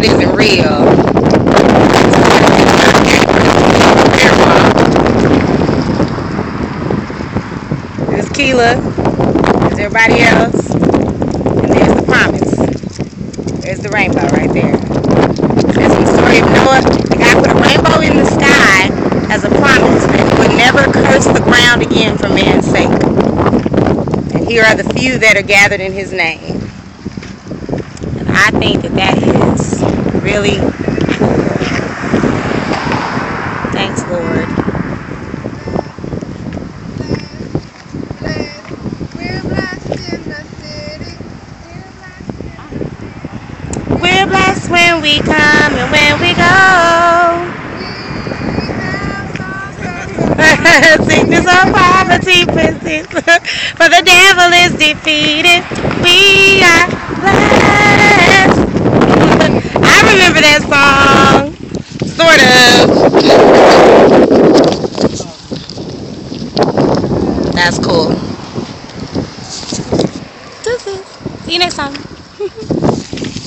God isn't real. There's Keela. There's everybody else. And there's the promise. There's the rainbow right there. That's the story of Noah. The God put a rainbow in the sky as a promise that he would never curse the ground again for man's sake. And here are the few that are gathered in his name. And I think that that is really Thanks, Lord. We're blessed in the city. We're blessed when we come and when we go. Sickness or poverty persist, for the devil is defeated. We are blessed. I remember that song, sort of. That's cool. See you next time.